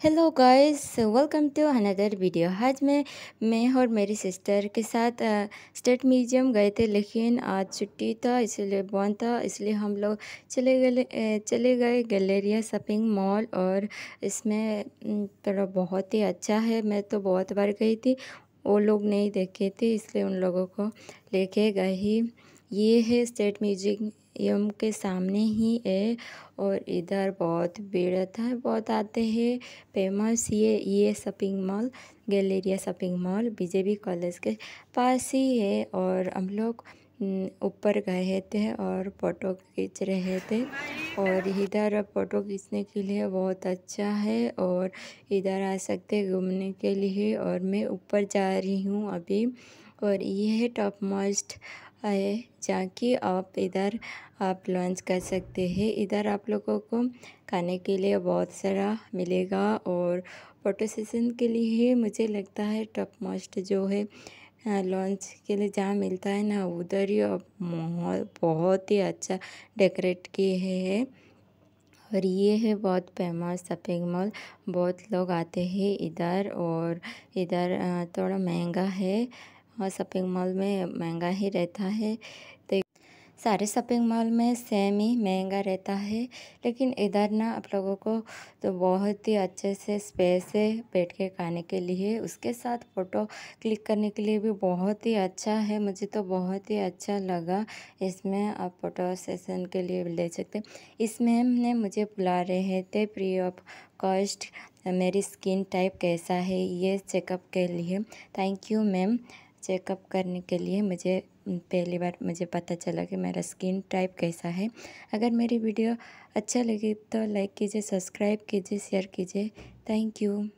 Hello guys welcome to another video आज मैं मैं और मेरी सिस्टर के साथ स्टेट म्यूज़ियम गए थे, लेकिन आज छुट्टी था, इसलिए बंद था। इसलिए हम लोग चले गए चले गए गैलेरिया शॉपिंग मॉल और इसमें थोड़ा बहुत ही अच्छा है। मैं तो बहुत बार गई थी, वो लोग नहीं देखे थे, इसलिए उन लोगों को लेके गए ही। ये है स्टेट म्यूज़ियम के सामने ही है और इधर बहुत भीड़ था, बहुत आते हैं। फ़ेमस ये ये shopping mall, Galleria shopping mall, BJP college के पास ही है और हम लोग ऊपर गए थे और फ़ोटो खींच रहे थे। और इधर फ़ोटो खींचने के लिए बहुत अच्छा है और इधर आ सकते घूमने के लिए और मैं ऊपर जा रही हूँ अभी। और ये है टॉप मोस्ट है जहाँ कि आप इधर आप लॉन्च कर सकते हैं। इधर आप लोगों को खाने के लिए बहुत सारा मिलेगा और फ़ोटो सेशन के लिए ही मुझे लगता है टॉप मोस्ट जो है लॉन्च के लिए जहाँ मिलता है ना, उधर ही माहौल बहुत ही अच्छा डेकोरेट किए है। और ये है बहुत फ़ेमस शॉपिंग मॉल बहुत लोग आते हैं इधर और इधर थोड़ा महँगा है और शॉपिंग मॉल में महँगा ही रहता है। तो सारे शॉपिंग मॉल में सेम ही महँगा रहता है, लेकिन इधर ना आप लोगों को तो बहुत ही अच्छे से स्पेस है बैठ के खाने के लिए, उसके साथ फ़ोटो क्लिक करने के लिए भी बहुत ही अच्छा है। मुझे तो बहुत ही अच्छा लगा। इसमें आप फ़ोटो सेशन के लिए ले सकते इसमें हमने मुझे बुला रहे थे फ्री ऑफ़ कॉस्ट मेरी स्किन टाइप कैसा है, ये चेकअप के लिए। थैंक यू मैम चेकअप करने के लिए मुझे, पहली बार मुझे पता चला कि मेरा स्किन टाइप कैसा है। अगर मेरी वीडियो अच्छा लगे तो लाइक कीजिए, सब्सक्राइब कीजिए, शेयर कीजिए। Thank you.